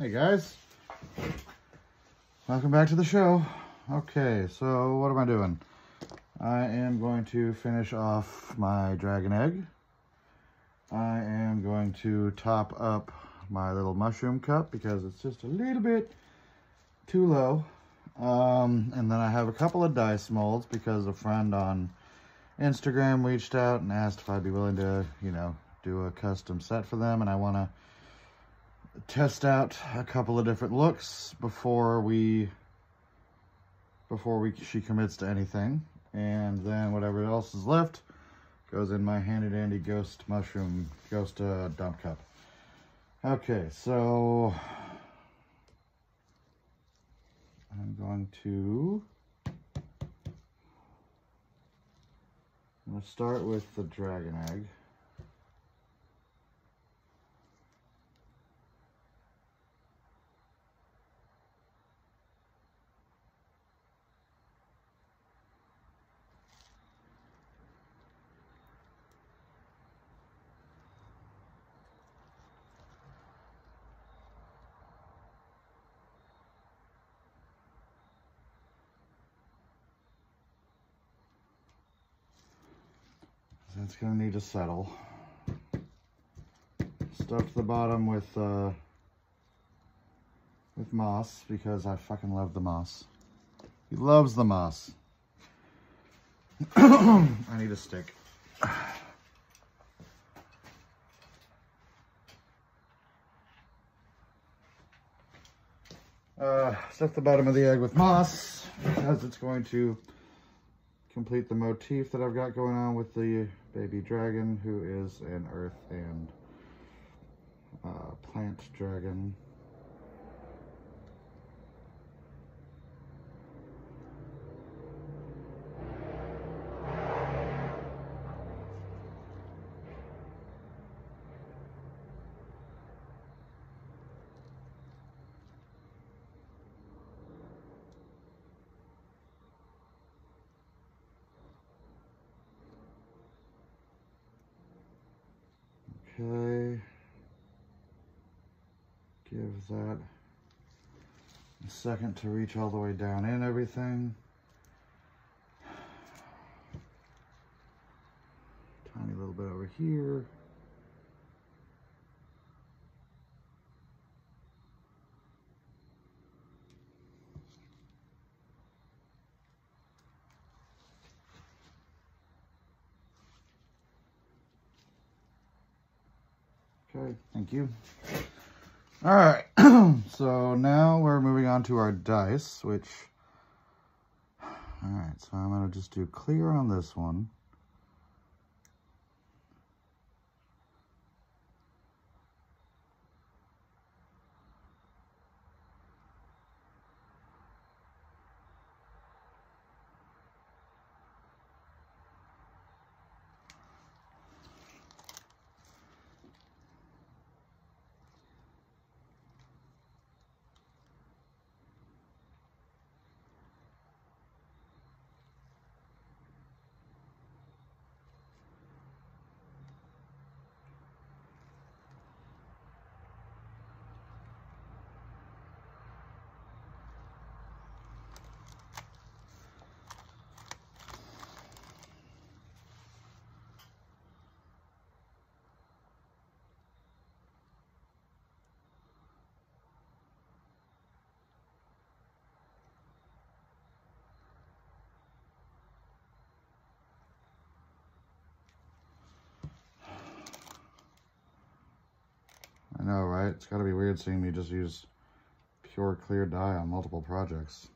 Hey guys, welcome back to the show. Okay, so what am I doing? I am going to finish off my dragon egg. I am going to top up my little mushroom cup because it's just a little bit too low. Um, and then I have a couple of dice molds because a friend on Instagram reached out and asked if I'd be willing to, you know, do a custom set for them. And I want to test out a couple of different looks before we before we she commits to anything. And then whatever else is left goes in my handy dandy ghost mushroom ghost uh, dump cup. Okay so I'm going to I'm going to start with the dragon egg That's gonna need to settle. Stuffed the bottom with uh, with moss because I fucking love the moss. He loves the moss. I need a stick. Uh, stuff the bottom of the egg with moss because it's going to complete the motif that I've got going on with the baby dragon who is an earth and uh, plant dragon. Okay. Give that a second to reach all the way down in everything. Tiny little bit over here. Okay, thank you. All right, so now we're moving on to our dice, which, all right, so I'm gonna just do clear on this one. Know, right? It's gotta be weird seeing me just use pure clear dye on multiple projects.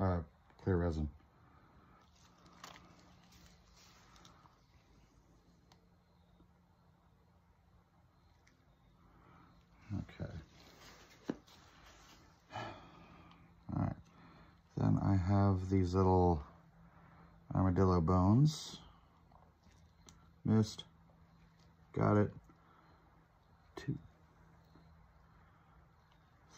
Uh, clear resin. Okay. All right. Then I have these little armadillo bones. Missed. Got it.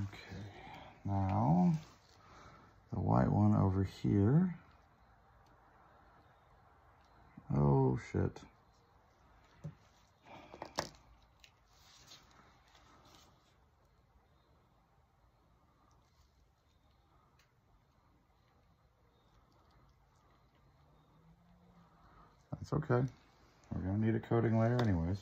Okay, now the white one over here. Oh shit. That's okay. We're gonna need a coating layer anyways.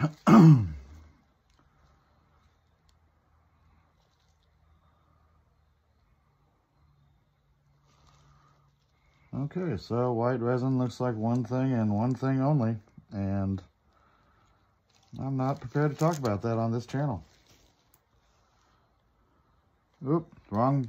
okay, so white resin looks like one thing and one thing only, and I'm not prepared to talk about that on this channel. Oop, wrong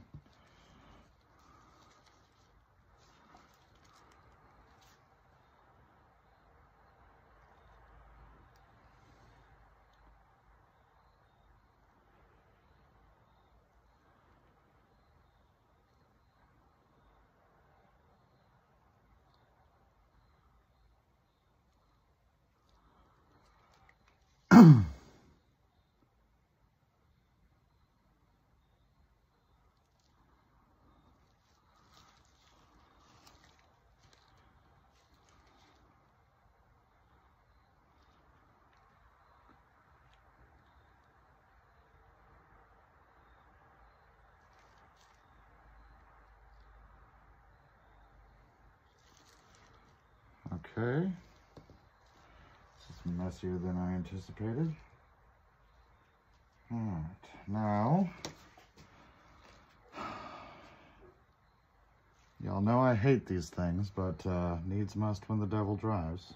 Okay. Messier than I anticipated. Alright, now, y'all know I hate these things, but uh, needs must when the devil drives.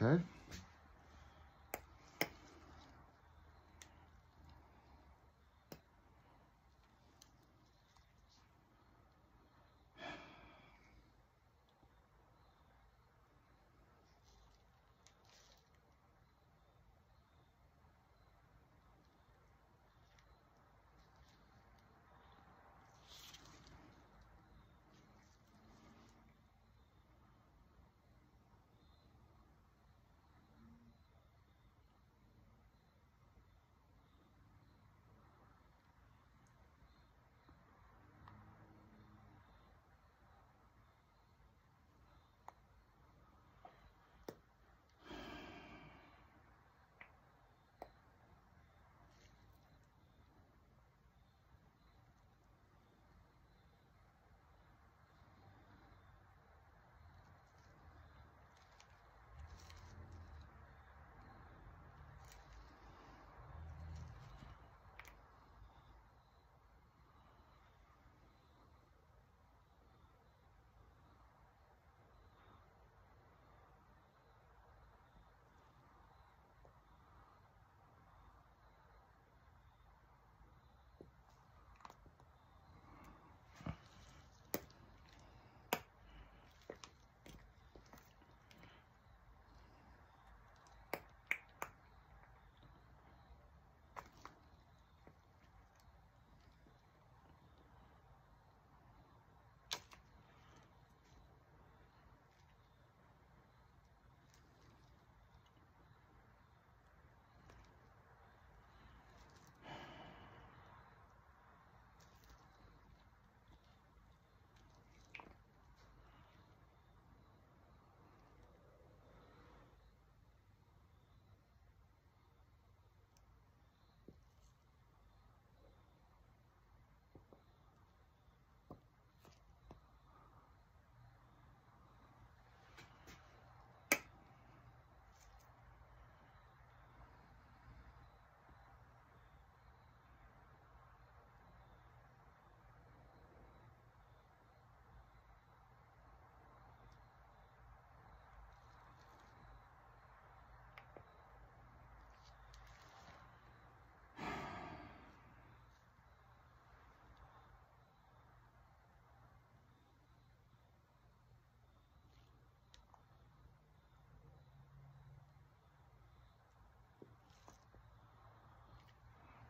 Okay.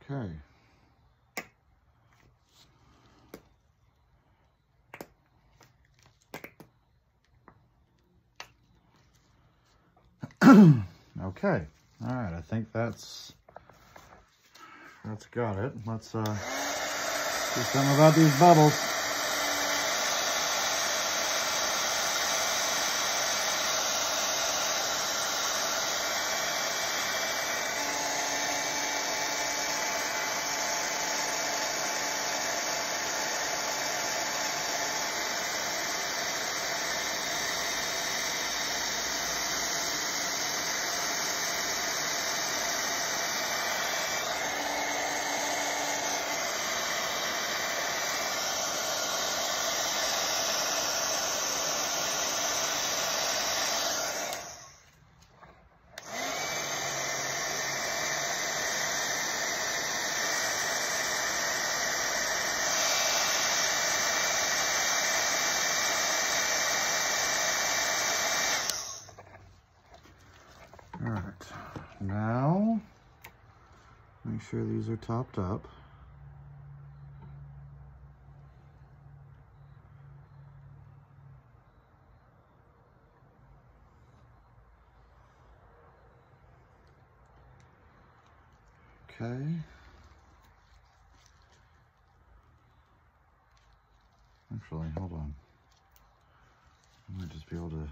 Okay. okay. All right. I think that's that's got it. Let's uh, do something about these bubbles. All right, now make sure these are topped up. Okay. Actually, hold on. I might just be able to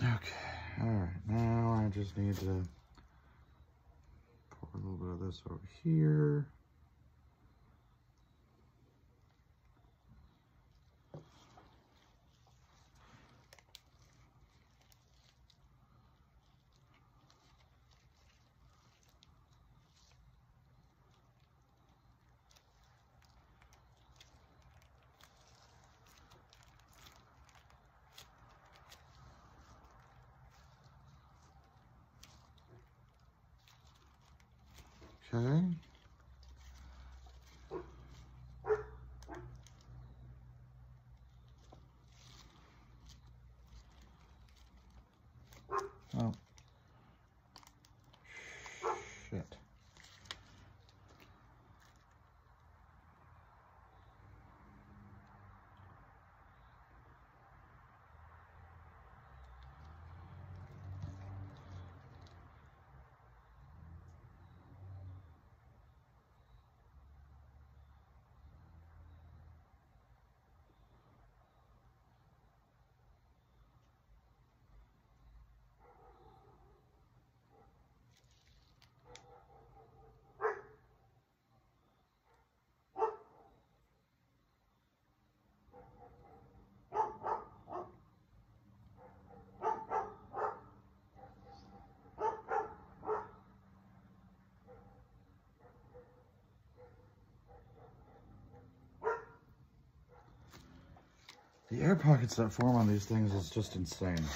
Okay, all right, now I just need to pour a little bit of this over here. Okay. Oh. Shit. The air pockets that form on these things is just insane.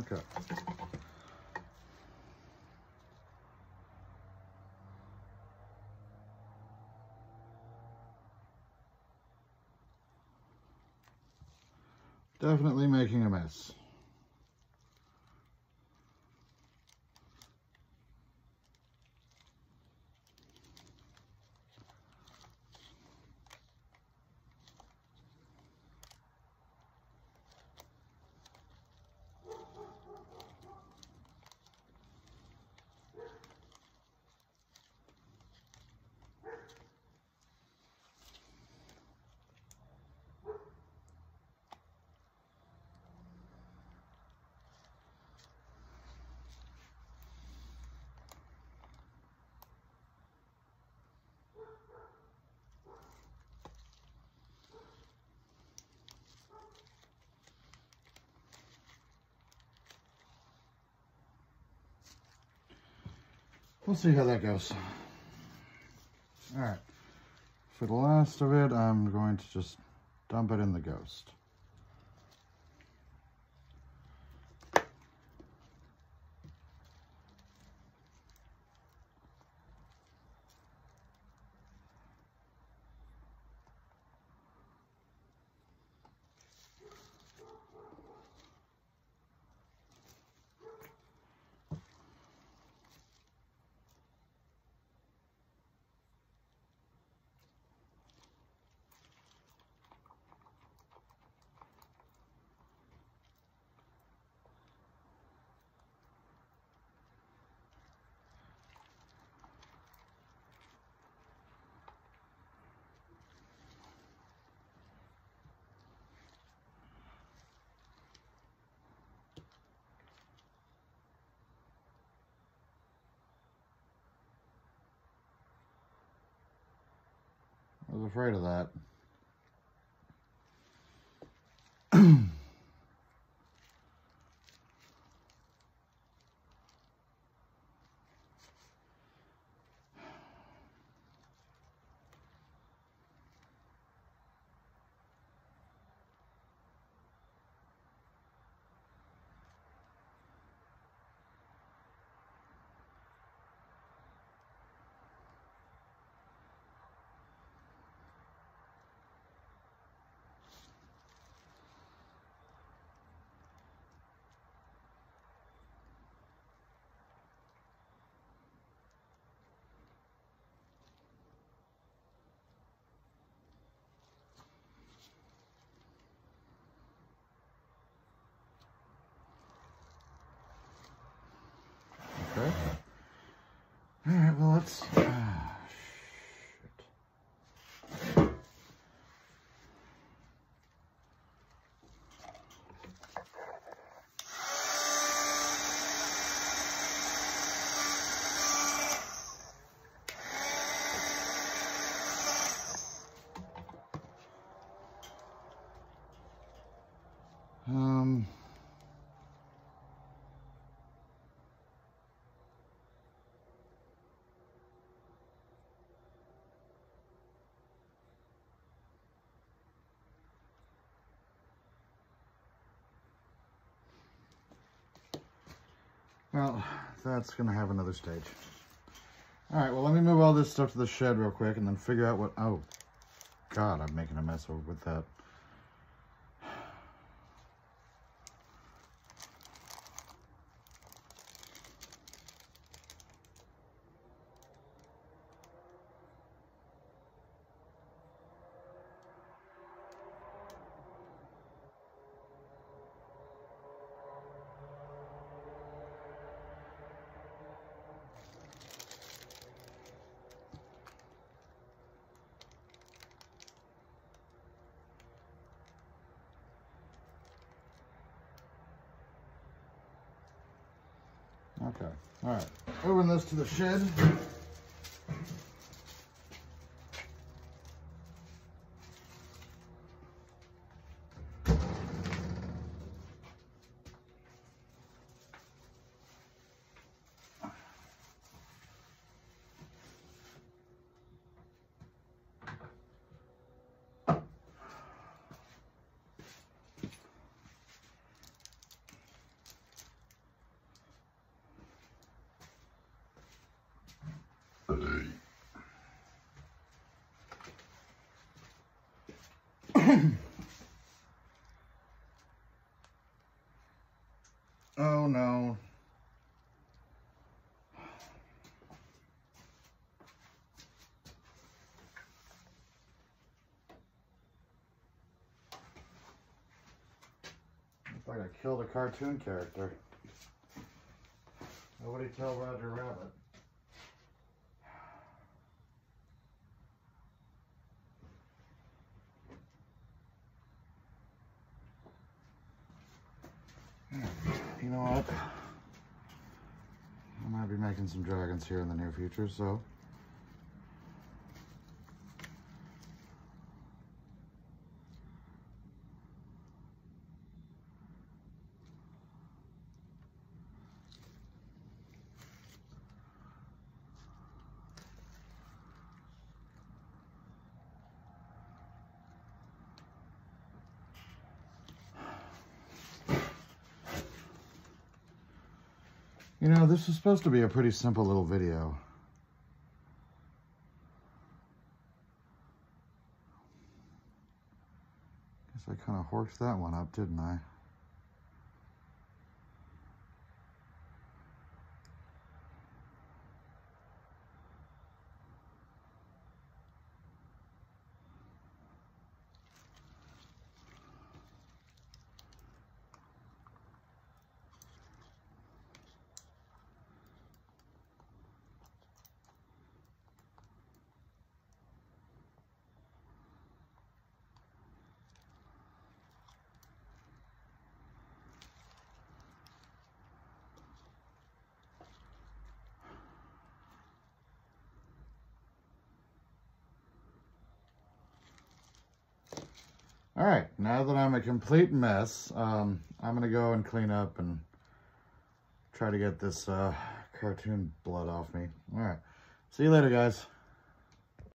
Okay. Definitely making a mess. We'll see how that goes. All right. For the last of it, I'm going to just dump it in the ghost. Was afraid of that. Okay. All Well, that's going to have another stage. All right, well, let me move all this stuff to the shed real quick and then figure out what... Oh, God, I'm making a mess with that. Okay, all right. Moving this to the shed. oh no. Looks like I killed a cartoon character. Nobody tell Roger Rabbit. You know what? I might be making some dragons here in the near future, so. You know, this was supposed to be a pretty simple little video. Guess I kind of horked that one up, didn't I? All right, now that I'm a complete mess, um, I'm gonna go and clean up and try to get this uh, cartoon blood off me. All right, see you later, guys.